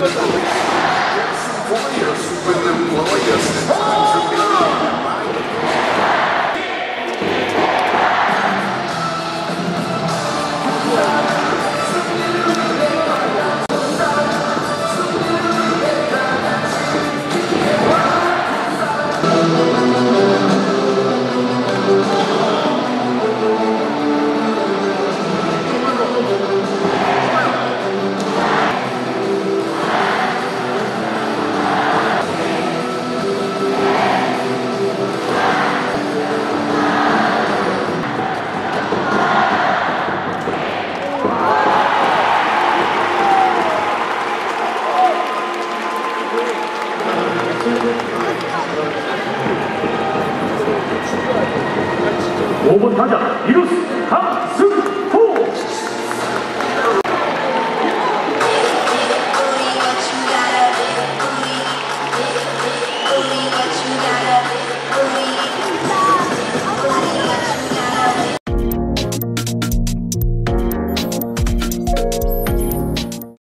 Obrigado. 大森患者イルス・ハン・ス